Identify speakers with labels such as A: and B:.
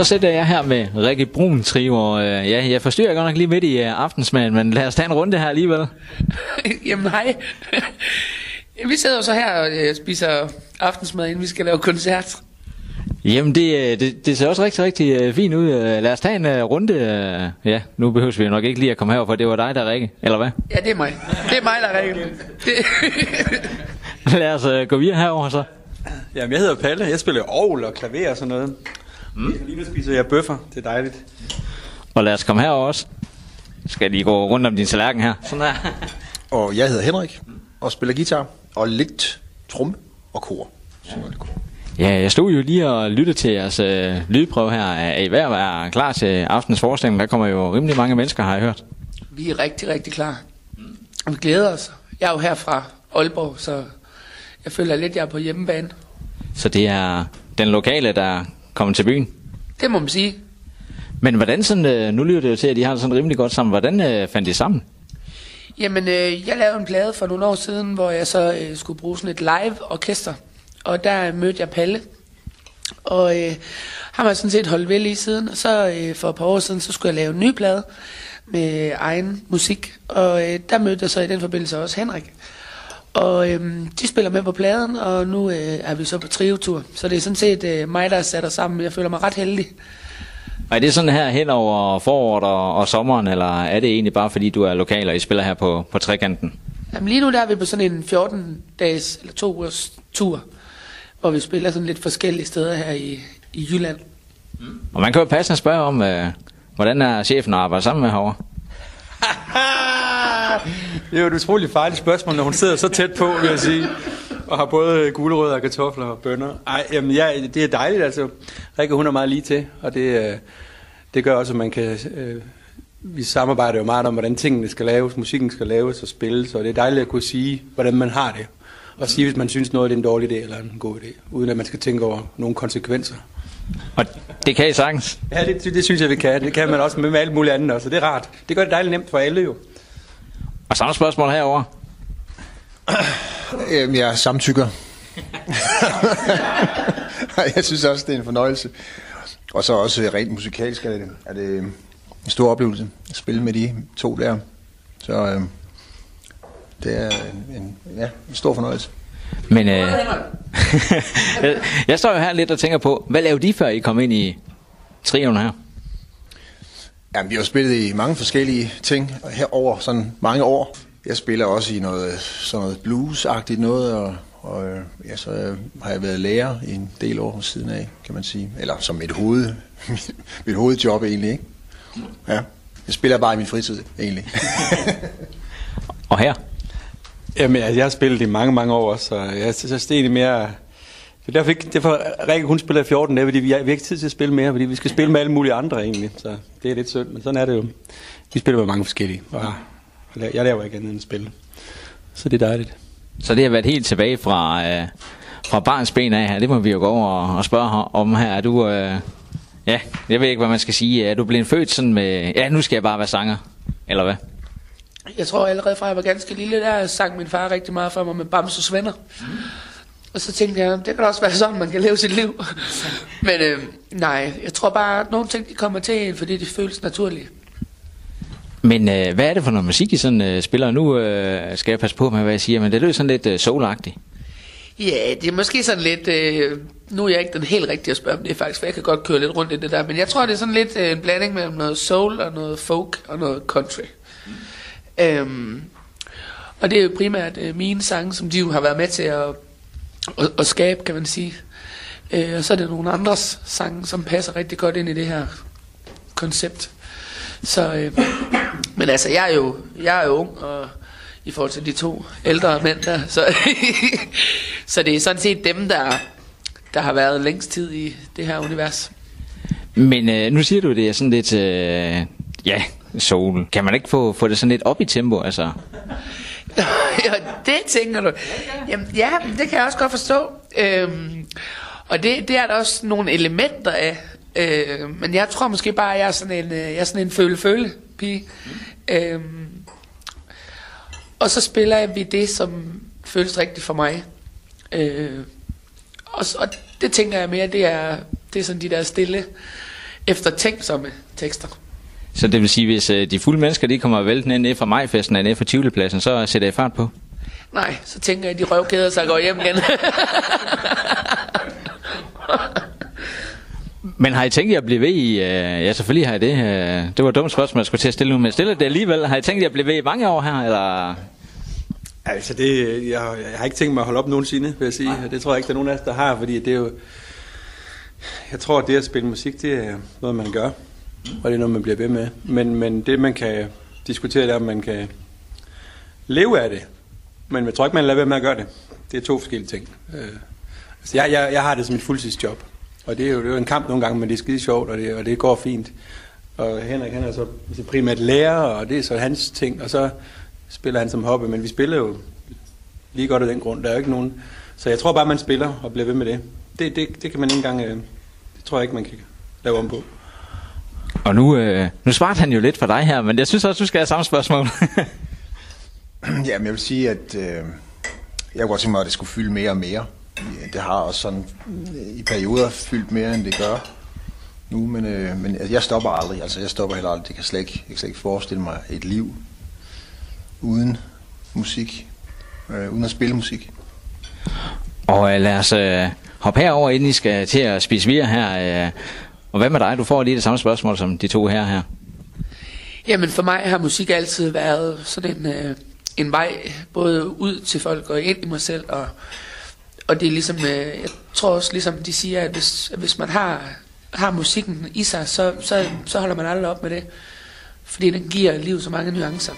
A: Så sætter jeg her med Rikke Brun Trio, og øh, ja, jeg forstyrrer godt nok lige midt i uh, aftensmaden, men lad os tage en runde her alligevel.
B: Jamen hej. Vi sidder jo så her og øh, spiser aftensmad, inden vi skal lave koncert.
A: Jamen, det, øh, det, det ser også rigtig, rigtig øh, fint ud. Øh, Lad os tage en uh, runde. Uh, ja, nu behøver vi jo nok ikke lige at komme her, for det var dig, der Rikke, eller hvad?
B: Ja, det er mig. Det er mig, der er Rikke. Det...
A: Lad os uh, gå videre herover så.
C: Jamen, jeg hedder Palle. Jeg spiller orgel og klaver og sådan noget. Mm. Lige nu spiser jeg bøffer. Det er dejligt.
A: Og lad os komme herover også. Skal jeg lige gå rundt om din tallerken her. Sådan her.
D: Og jeg hedder Henrik, og spiller guitar, og lidt trum og kor. Kor.
A: Ja, jeg stod jo lige og lyttede til jeres øh, lydprøve her. Er I ved at være klar til aftens forestilling? Der kommer jo rimelig mange mennesker, har jeg hørt.
B: Vi er rigtig, rigtig klar. Og vi glæder os. Jeg er jo her fra Aalborg, så jeg føler lidt, jeg er på hjemmebane.
A: Så det er den lokale, der kommer til byen.
B: Det må man sige.
A: Men hvordan sådan, øh, nu lyder det jo til, at de har det sådan rimelig godt sammen. Hvordan øh, fandt de sammen?
B: Jamen, øh, jeg lavede en plade for nogle år siden, hvor jeg så øh, skulle bruge sådan et live-orkester. Og der mødte jeg Palle. Og øh, har jeg sådan set holdt ved lige siden. Og så øh, for et par år siden, så skulle jeg lave en ny plade med egen musik. Og øh, der mødte jeg så i den forbindelse også Henrik. Og øh, de spiller med på pladen, og nu øh, er vi så på triotur. Så det er sådan set øh, mig, der sætter sammen. Jeg føler mig ret heldig.
A: Og er det sådan her hen over foråret og, og sommeren, eller er det egentlig bare fordi du er lokal, og I spiller her på, på trekanten?
B: Jamen lige nu der er vi på sådan en 14-dages eller to ugers tur, hvor vi spiller sådan lidt forskellige steder her i, i Jylland.
A: Og man kan jo passende spørge om, øh, hvordan er chefen at arbejde sammen med herovre?
C: det er jo et utroligt farligt spørgsmål, når hun sidder så tæt på, vil jeg sige. Og har både gulerødder og kartofler og bønner. Ej, jamen ja, det er dejligt, altså. Rikke, hun er meget lige til, og det, øh, det gør også, at man kan... Øh, vi samarbejder jo meget om, hvordan tingene skal laves, musikken skal laves og spilles, og det er dejligt at kunne sige, hvordan man har det. Og sige, hvis man synes noget er en dårlig idé eller en god idé, uden at man skal tænke over nogle konsekvenser.
A: Og det kan I sagtens.
C: Ja, det, det, det synes jeg, vi kan. Det kan man også med, med alt muligt andet også, det er rart. Det gør det dejligt nemt for alle jo.
A: Og samme spørgsmål herover.
D: Øhm, jeg samtykker. jeg synes også, det er en fornøjelse. Og så også rent musikalsk er det, er det en stor oplevelse at spille med de to der. Så øh, det er en, en, ja, en stor fornøjelse.
A: Men øh, jeg, jeg står jo her lidt og tænker på, hvad lavede de før I kom ind i trioen her?
D: Jamen, vi har spillet i mange forskellige ting her over sådan mange år. Jeg spiller også i noget, sådan noget blues-agtigt noget, og, og ja, så har jeg været lærer i en del år siden af, kan man sige. Eller som mit, hoved, mit hovedjob egentlig, ikke? Ja. Jeg spiller bare i min fritid, egentlig.
A: Og her?
C: Jamen, jeg har spillet i mange, mange år så jeg synes, det er egentlig mere... Det er derfor, ikke, derfor Rikke, hun spiller i 14 dage, fordi vi har, vi har ikke tid til at spille mere, fordi vi skal spille med alle mulige andre egentlig, så det er lidt synd, men sådan er det jo. Vi spiller med mange forskellige, og jeg laver ikke andet end at spille. Så det er dejligt.
A: Så det har været helt tilbage fra, øh, fra barns ben af her. Det må vi jo gå over og, og spørge her- om her. Er du, øh, ja, jeg ved ikke, hvad man skal sige. Er du blevet født sådan med, ja, nu skal jeg bare være sanger, eller hvad?
B: Jeg tror allerede fra jeg var ganske lille, der sang min far rigtig meget for mig med Bamses venner. Og så tænkte jeg, det kan også være sådan, man kan leve sit liv. Men øh, nej, jeg tror bare, at nogle ting de kommer til en, fordi det føles naturligt.
A: Men øh, hvad er det for noget musik, I sådan øh, spiller? Nu øh, skal jeg passe på med, hvad jeg siger, men det lyder sådan lidt øh, soulagtigt.
B: Ja, det er måske sådan lidt... Øh, nu er jeg ikke den helt rigtige at spørge om det faktisk, for jeg kan godt køre lidt rundt i det der. Men jeg tror, det er sådan lidt øh, en blanding mellem noget soul og noget folk og noget country. Øhm, og det er jo primært øh, mine sange, som de jo har været med til at, at, at skabe, kan man sige. Øh, og så er det nogle andres sange, som passer rigtig godt ind i det her koncept. Så, øh, men altså, jeg er jo, jeg er jo ung, og i forhold til de to ældre mænd der, så, så det er sådan set dem, der, der har været længst tid i det her univers.
A: Men øh, nu siger du, det er sådan lidt, øh, ja, soul. Kan man ikke få, få det sådan lidt op i tempo, altså?
B: Det tænker du. Jamen, ja, det kan jeg også godt forstå. Øhm, og det, det er der også nogle elementer af. Øh, men jeg tror måske bare, at jeg er sådan en, øh, jeg er sådan en føle-føle pige. Øhm, og så spiller vi det, som føles rigtigt for mig. Øh, og, og det tænker jeg mere, det er, det er sådan de der stille eftertænksomme tekster.
A: Så det vil sige, hvis øh, de fulde mennesker de kommer væltende ned fra majfesten og ned fra Tivlepladsen, så sætter I fart på?
B: Nej, så tænker jeg, at de røvkæder sig og går hjem igen.
A: Men har I tænkt jer at blive ved i... Øh, ja, selvfølgelig har I det. Øh, det var et dumt spørgsmål, jeg skulle til at stille nu, men stiller det alligevel. Har I tænkt jer at blive ved i mange år her, eller...
C: Altså, det, jeg, jeg har ikke tænkt mig at holde op nogensinde, vil jeg sige. Nej. Det tror jeg ikke, der er nogen af os, der har, fordi det er jo... Jeg tror, at det at spille musik, det er noget, man gør. Og det er noget, man bliver ved med. Men, men det, man kan diskutere, det er, om man kan leve af det. Men jeg tror ikke, man lader være med at gøre det. Det er to forskellige ting. Øh, altså, jeg, jeg, jeg har det som et fuldtidsjob. Og det er, jo, det er jo en kamp nogle gange, men det er skide sjovt, og det, og det går fint. Og Henrik, han er så altså, primært lærer, og det er så hans ting, og så spiller han som hobby, men vi spiller jo lige godt af den grund. Der er jo ikke nogen... Så jeg tror bare, man spiller og bliver ved med det. Det, det, det kan man ikke engang... Øh, det tror jeg ikke, man kan lave om på.
A: Og nu, øh, nu svarte han jo lidt for dig her, men jeg synes også, du skal have samme spørgsmål.
D: Jamen, jeg vil sige, at øh, jeg kunne godt tænke mig, at det skulle fylde mere og mere. Det har også sådan i perioder fyldt mere, end det gør nu, men, øh, men jeg stopper aldrig. Altså, jeg stopper heller aldrig. Det kan slet ikke, jeg kan slet ikke forestille mig et liv uden musik, øh, uden at spille musik.
A: Og øh, lad os øh, hoppe herover, inden I skal til at spise vir her. Øh, og hvad med dig? Du får lige det samme spørgsmål som de to her her.
B: Jamen for mig har musik altid været sådan en, øh, en vej, både ud til folk og ind i mig selv. Og, og det er ligesom, øh, jeg tror også ligesom de siger, at hvis, at hvis man har, har musikken i sig, så, så, så holder man aldrig op med det. Fordi den giver livet så mange nuancer.